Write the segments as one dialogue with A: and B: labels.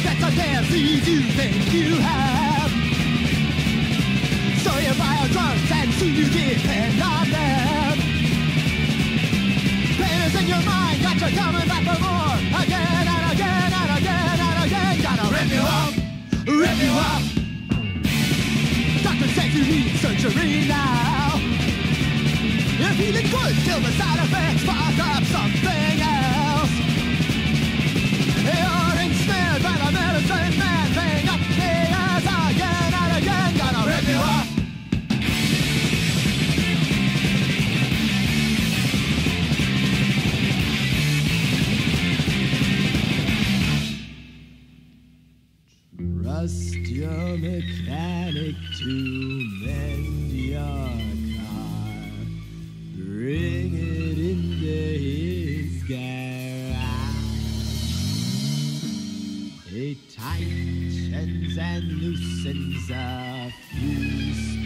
A: fantasies you think you have. So you buy a drunk and soon you depend on them. Pain is in your mind, got you coming back for more. Again and again and again and again. Gotta rip you off, rip you off. Doctor says you need surgery now. You're feeling good till the side effects spark up something Trust your mechanic to mend your car. Bring it into his garage. He tightens and loosens a few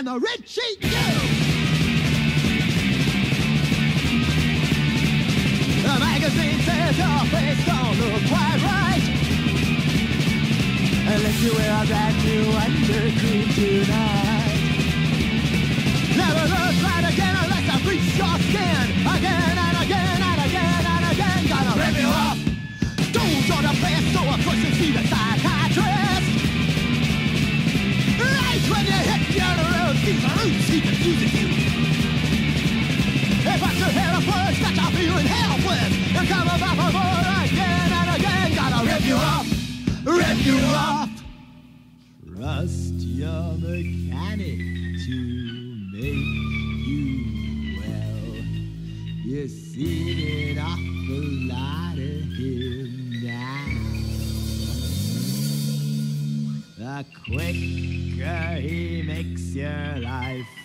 A: And the red sheet goes. The magazine says your face don't look quite right. Unless you wear brand new undercream tonight. Never looks right again unless I bleach your skin. Again and again and again and again. Gotta rip you off. Don't on the place so of course you see the psychiatrist. Right when you these roots he confuses you. If I a that you're feeling helpless, you come about more again and again. Gotta rip you off, rip you off. Trust your mechanic to make you well. Seen an awful lot of him quicker he makes your life